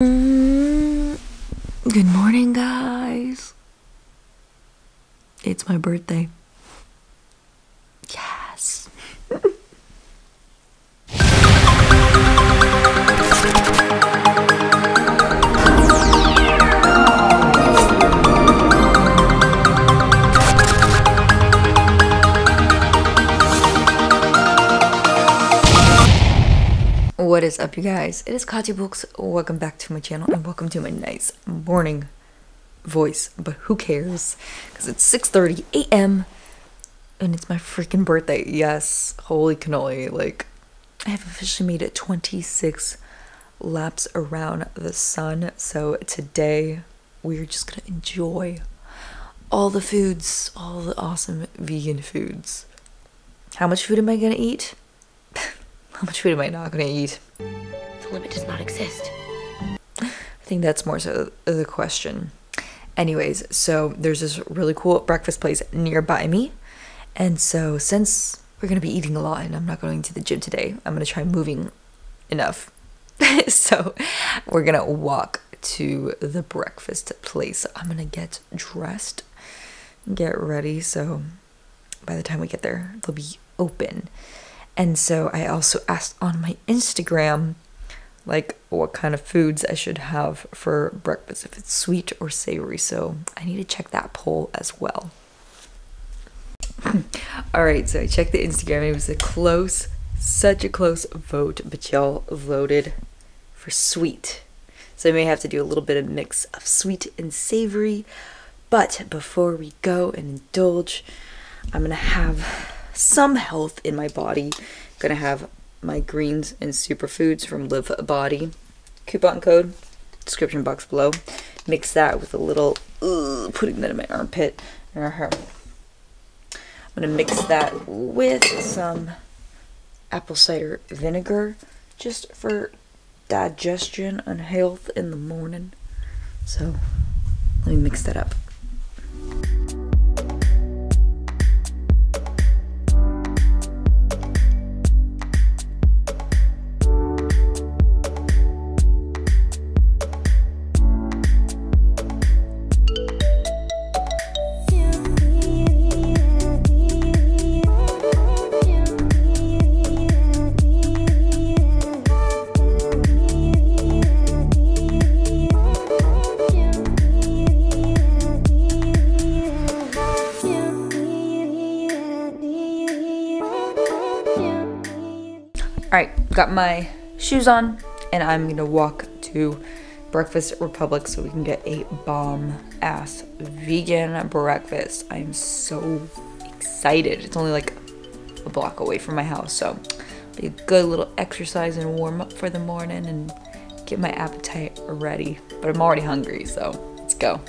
Mm, Good morning, guys. It's my birthday. What is up, you guys? It is Katia Bulks. Welcome back to my channel and welcome to my nice morning voice. But who cares? Because it's 6:30 a.m. and it's my freaking birthday. Yes, holy cannoli! Like, I have officially made it 26 laps around the sun. So today we're just gonna enjoy all the foods, all the awesome vegan foods. How much food am I gonna eat? How much food am I not gonna eat? Limit does not exist. I think that's more so the question. Anyways, so there's this really cool breakfast place nearby me. And so since we're going to be eating a lot and I'm not going to the gym today, I'm going to try moving enough. so we're going to walk to the breakfast place. I'm going to get dressed, get ready. So by the time we get there, they'll be open. And so I also asked on my Instagram like what kind of foods I should have for breakfast, if it's sweet or savory. So I need to check that poll as well. All right, so I checked the Instagram. It was a close, such a close vote, but y'all voted for sweet. So I may have to do a little bit of mix of sweet and savory. But before we go and indulge, I'm gonna have some health in my body. gonna have my greens and superfoods from Live Body. Coupon code, description box below. Mix that with a little, ugh, putting that in my armpit. I'm gonna mix that with some apple cider vinegar just for digestion and health in the morning. So let me mix that up. Got my shoes on, and I'm gonna walk to Breakfast Republic so we can get a bomb ass vegan breakfast. I'm so excited. It's only like a block away from my house, so be a good little exercise and warm up for the morning and get my appetite ready. But I'm already hungry, so let's go.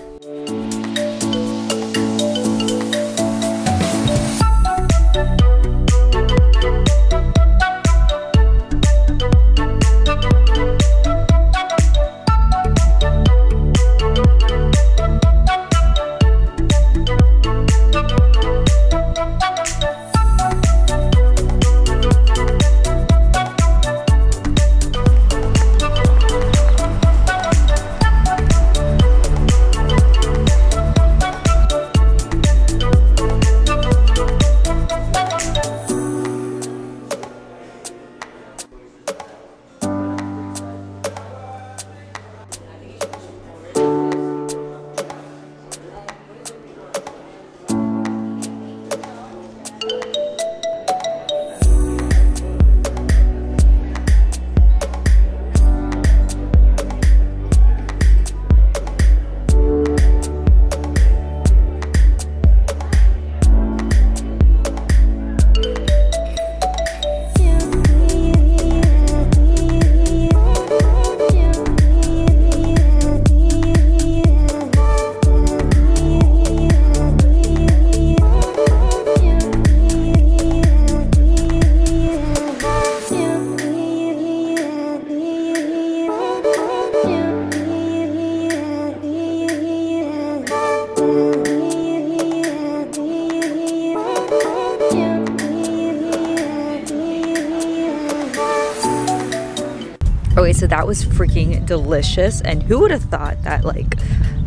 Was freaking delicious. And who would have thought that like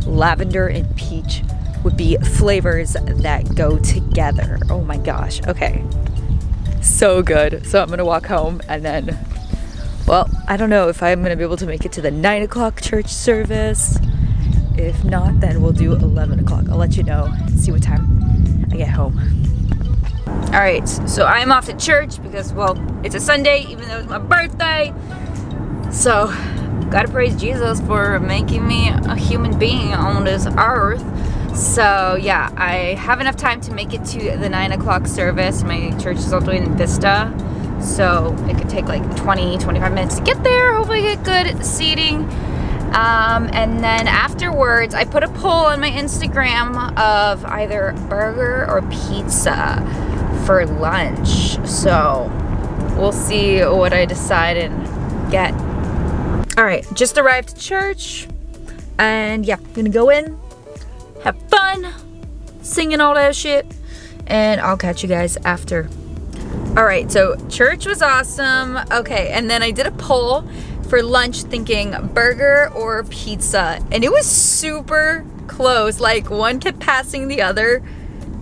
lavender and peach would be flavors that go together? Oh my gosh. Okay. So good. So I'm gonna walk home and then, well, I don't know if I'm gonna be able to make it to the nine o'clock church service. If not, then we'll do 11 o'clock. I'll let you know, see what time I get home. All right, so I'm off to church because, well, it's a Sunday, even though it's my birthday. So, gotta praise Jesus for making me a human being on this earth. So, yeah, I have enough time to make it to the 9 o'clock service. My church is also in Vista. So, it could take like 20, 25 minutes to get there. Hopefully, get good seating. Um, and then afterwards, I put a poll on my Instagram of either burger or pizza for lunch. So we'll see what I decide and get. All right, just arrived to church. And yeah, gonna go in, have fun, singing all that shit. And I'll catch you guys after. All right, so church was awesome. Okay, and then I did a poll for lunch thinking burger or pizza. And it was super close. Like one kept passing the other.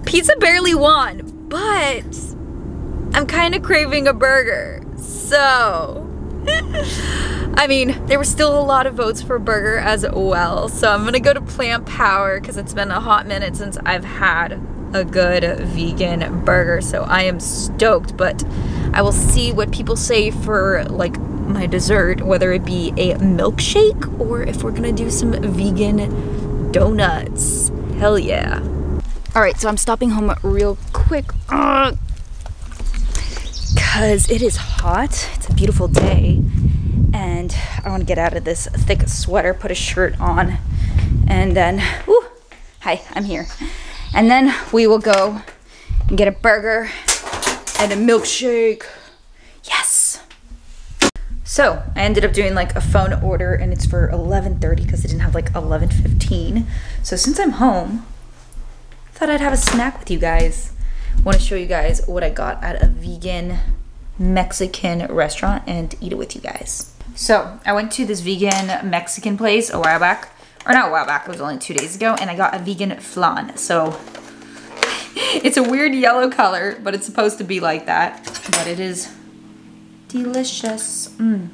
Pizza barely won, but I'm kind of craving a burger. So, I mean, there were still a lot of votes for burger as well. So I'm gonna go to Plant Power because it's been a hot minute since I've had a good vegan burger. So I am stoked, but I will see what people say for like my dessert, whether it be a milkshake or if we're gonna do some vegan donuts. Hell yeah. All right, so I'm stopping home real quick uh, because it is hot. It's a beautiful day and I want to get out of this thick sweater, put a shirt on, and then, whoo, hi, I'm here. And then we will go and get a burger and a milkshake. Yes. So I ended up doing like a phone order and it's for 11.30 because they didn't have like 11.15. So since I'm home, thought I'd have a snack with you guys. Want to show you guys what I got at a vegan Mexican restaurant and eat it with you guys. So I went to this vegan Mexican place a while back, or not a while back, it was only two days ago, and I got a vegan flan. So it's a weird yellow color, but it's supposed to be like that. But it is delicious. Mm.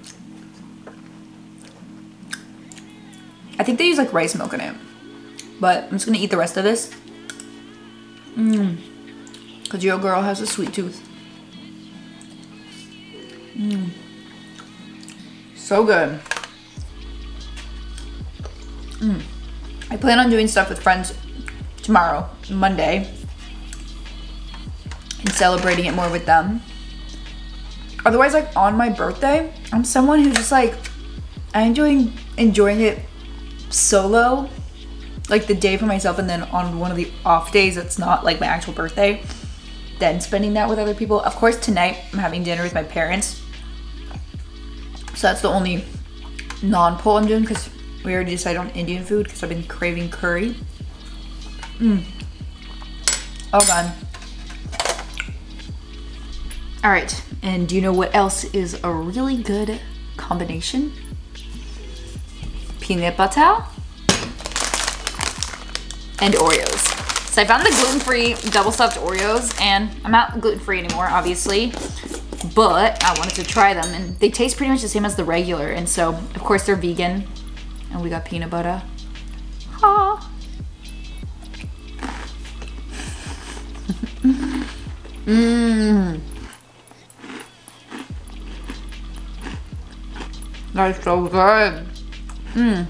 I think they use like rice milk in it. But I'm just gonna eat the rest of this. Mmm. Cause your girl has a sweet tooth. Mmm. So good. Mm. I plan on doing stuff with friends tomorrow, Monday, and celebrating it more with them. Otherwise, like on my birthday, I'm someone who just like I enjoy enjoying it solo, like the day for myself, and then on one of the off days that's not like my actual birthday, then spending that with other people. Of course, tonight I'm having dinner with my parents, so that's the only non-poll I'm doing because we already decided on Indian food because I've been craving curry. Mmm. Oh god. All right, and do you know what else is a really good combination? Peanut butter and Oreos. So I found the gluten-free double stuffed Oreos and I'm not gluten-free anymore, obviously, but I wanted to try them and they taste pretty much the same as the regular. And so of course they're vegan and we got peanut butter. Ha. Mmm. That's so good. Mmm.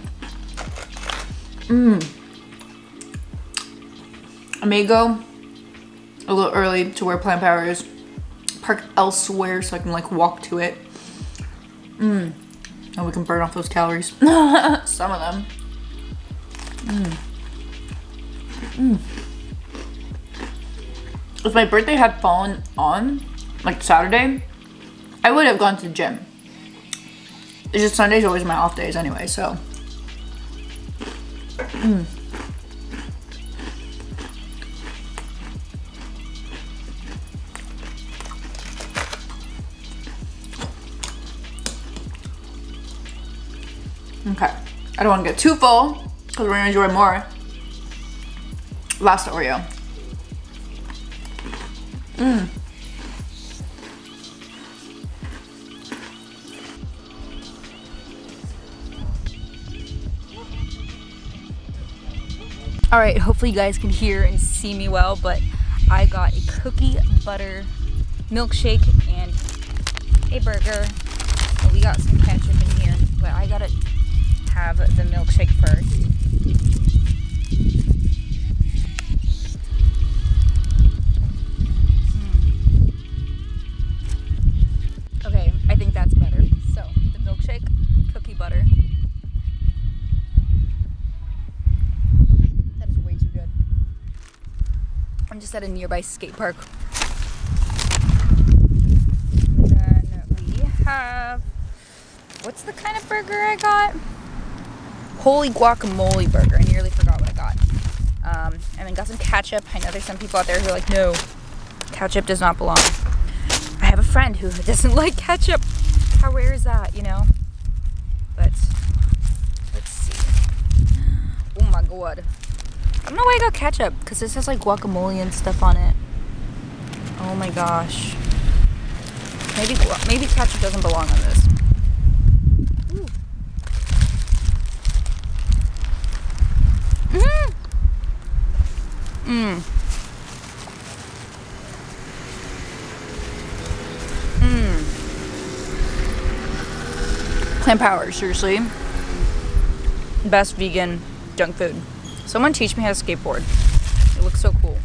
Mmm. I may go a little early to where Plant Power is. Park elsewhere so I can like walk to it. Mmm. And we can burn off those calories. Some of them. Mmm. Mmm. If my birthday had fallen on, like Saturday, I would have gone to the gym. It's just Sunday's always my off days anyway, so. Mm. I don't want to get too full because we're gonna enjoy more. Last Oreo. Mmm. All right, hopefully you guys can hear and see me well, but I got a cookie butter milkshake and a burger. And we got some ketchup in the milkshake first. Mm. Okay, I think that's better. So, the milkshake, cookie butter. That is way too good. I'm just at a nearby skate park. Then we have. What's the kind of burger I got? Holy guacamole burger. I nearly forgot what I got. Um, and then got some ketchup. I know there's some people out there who are like, no, ketchup does not belong. I have a friend who doesn't like ketchup. How rare is that, you know? But let's see. Oh my god. I don't know why I got ketchup because this has like guacamole and stuff on it. Oh my gosh. Maybe maybe ketchup doesn't belong on this. Ooh. Mm. Mm. Mm. Plant power, seriously. Best vegan junk food. Someone teach me how to skateboard. It looks so cool.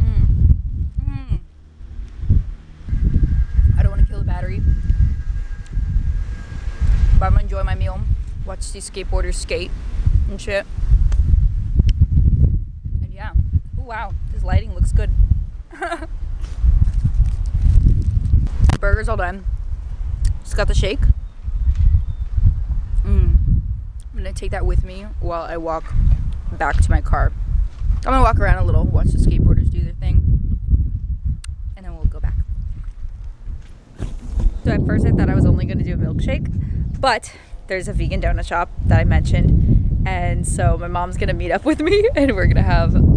Mm. Mm. I don't want to kill the battery. But I'm gonna enjoy my meal. Watch these skateboarders skate and shit. And yeah. Ooh, wow. This lighting looks good. Burger's all done. Just got the shake. Mm. I'm gonna take that with me while I walk back to my car. I'm gonna walk around a little, watch the skateboarders do their thing, and then we'll go back. So at first I thought I was only gonna do a milkshake, but there's a vegan donut shop that I mentioned, and so my mom's gonna meet up with me, and we're gonna have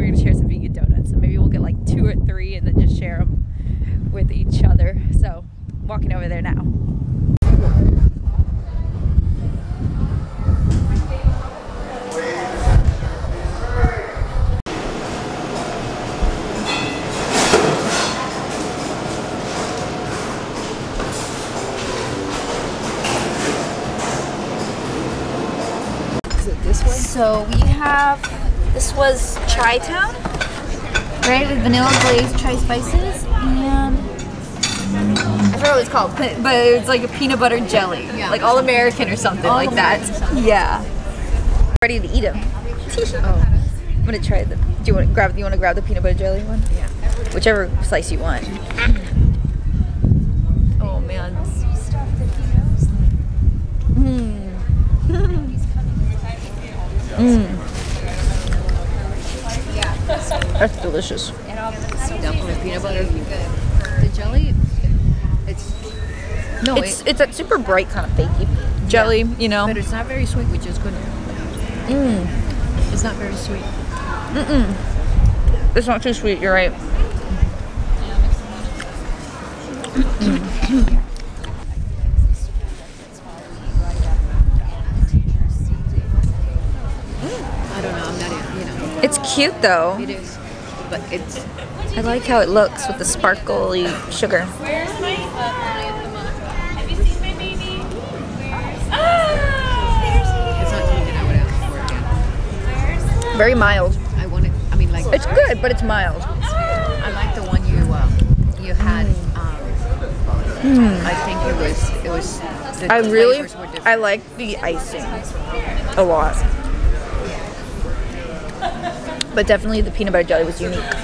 we're gonna share some vegan donuts. So maybe we'll get like two or three, and then just share them with each other. So walking over there now. So we have this was Town, right? With vanilla glazed chai spices and I forgot what it's called, but, but it's like a peanut butter jelly, like all American or something like that. Yeah. Ready to eat them. oh. I'm gonna try them. Do you want to grab? You want to grab the peanut butter jelly one? Yeah. Whichever slice you want. Oh man. Mm. Mm. That's delicious. Definitely peanut butter. The jelly, it's no, It's it, it's a super bright kind of fakey jelly, you know. but it's not very sweet, which is good. Mm. It's not very sweet. Mm mm. It's not too sweet. You're right. I don't know. I'm not, you know, It's cute though. it is, but it's I like how it looks with the sparkly sugar. it's not something I would ask for again. Very mild. I want it. I mean, like It's good, but it's mild. I like the one you um, you had. Um, I think it was it was. I really. I like the icing a lot. But definitely the peanut butter jelly was unique.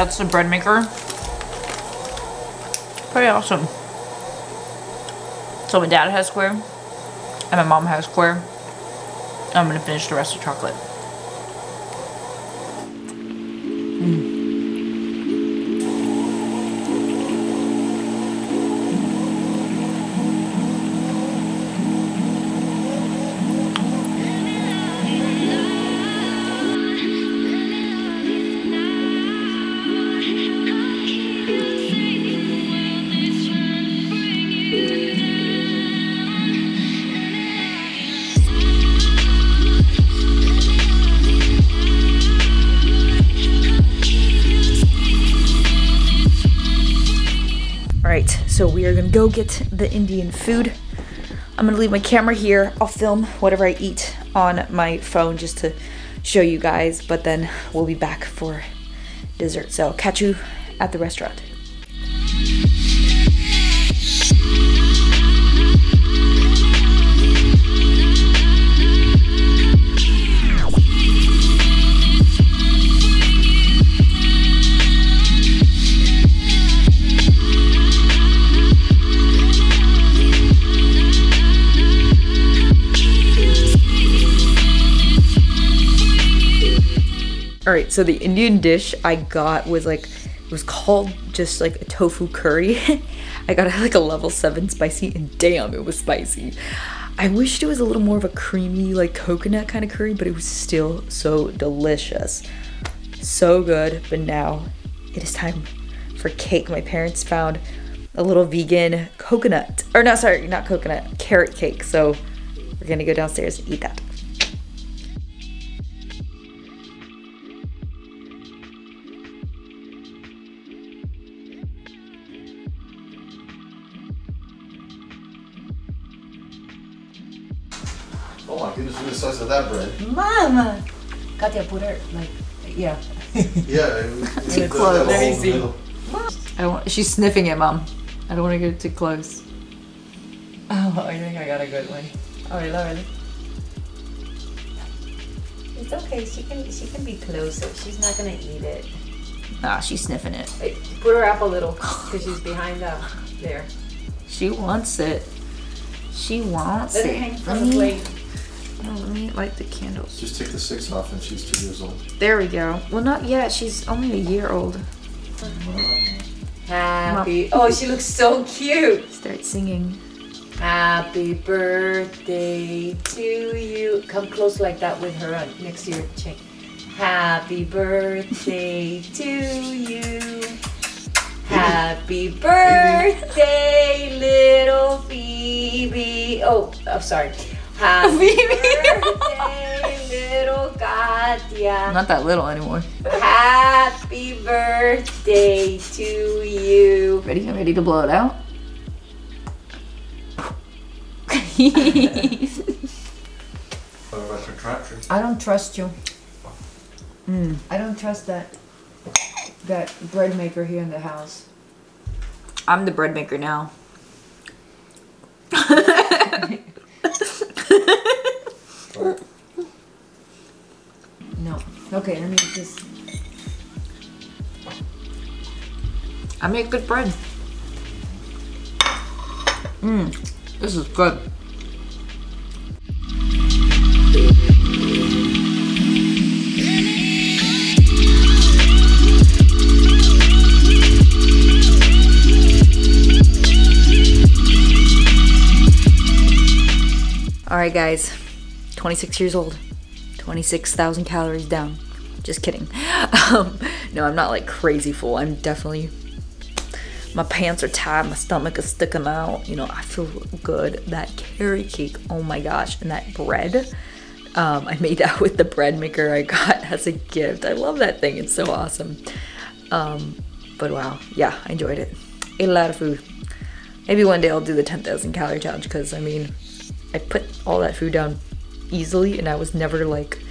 That's the bread maker. Pretty awesome. So my dad has square, and my mom has square. I'm gonna finish the rest of chocolate. All go get the Indian food. I'm gonna leave my camera here. I'll film whatever I eat on my phone just to show you guys, but then we'll be back for dessert. So catch you at the restaurant. All right, so the Indian dish I got was like it was called just like a tofu curry. I got it like a level 7 spicy and damn, it was spicy. I wished it was a little more of a creamy like coconut kind of curry, but it was still so delicious. So good, but now it is time for cake. My parents found a little vegan coconut or no, sorry, not coconut, carrot cake. So we're to go downstairs and eat that. Katia, put her like, yeah. Yeah, it was, it Too close, let me all in the see. I don't want, she's sniffing it, mom. I don't want to get too close. Oh, I think I got a good one. Oh, really, really? It's okay. She can she can be closer. She's not gonna eat it. Ah, she's sniffing it. Wait, put her up a little because she's behind the there. She wants it. She wants Let her it. hang Let from the plate. Oh, let me light the candles. Just take the six off and she's two years old. There we go. Well, not yet. She's only a year old. Happy. Oh, she looks so cute. Start singing. Happy birthday to you. Come close like that with her on next to your chin. Happy birthday to you. Happy birthday, little Phoebe. Oh, I'm sorry. Happy birthday, little Katia. Not that little anymore. Happy birthday to you. Ready? I'm ready to blow it out. What about your tractor? I don't trust you. Hmm. I don't trust that that bread maker here in the house. I'm the bread maker now. No. Okay, let me just. I make good bread. Mmm, this is good. All right, guys, 26 years old, 26,000 calories down. Just kidding. Um, no, I'm not like crazy full. I'm definitely my pants are tight, my stomach is sticking out. You know, I feel good. That carrot cake, oh my gosh, and that bread. Um, I made that with the bread maker I got as a gift. I love that thing. It's so awesome. Um, but wow, yeah, I enjoyed it. Ate a lot of food. Maybe one day I'll do the 10,000 calorie challenge because I mean, I put all that food down easily and I was never like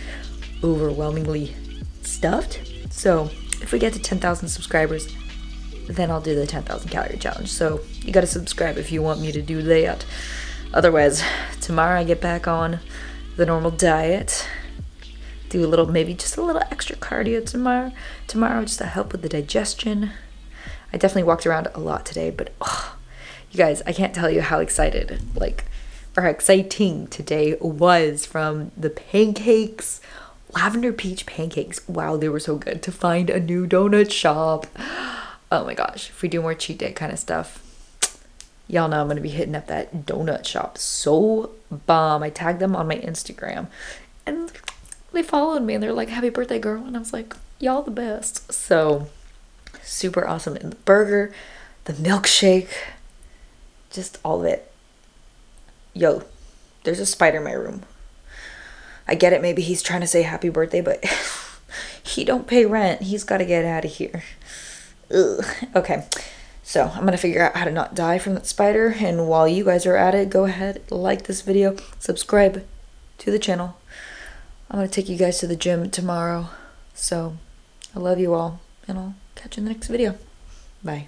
overwhelmingly stuffed. So if we get to 10,000 subscribers, then I'll do the 10,000 calorie challenge. So you got to subscribe if you want me to do that. Otherwise, tomorrow I get back on the normal diet. Do a little, maybe just a little extra cardio tomorrow. Tomorrow, just to help with the digestion. I definitely walked around a lot today, but oh, you guys, I can't tell you how excited, like, or exciting today was from the pancakes, lavender peach pancakes. Wow, they were so good to find a new donut shop. Oh my gosh, if we do more cheat day kind of stuff, y'all know I'm gonna be hitting up that donut shop. So bomb. I tagged them on my Instagram and they followed me and they're like, Happy birthday, girl. And I was like, Y'all the best. So super awesome. And the burger, the milkshake, just all of it. Yo, there's a spider in my room. I get it, maybe he's trying to say happy birthday, but he don't pay rent. He's got to get out of here. Ugh. Okay, so I'm gonna figure out how to not die from that spider. And while you guys are at it, go ahead, like this video, subscribe to the channel. I'm gonna take you guys to the gym tomorrow. So I love you all, and I'll catch you in the next video. Bye.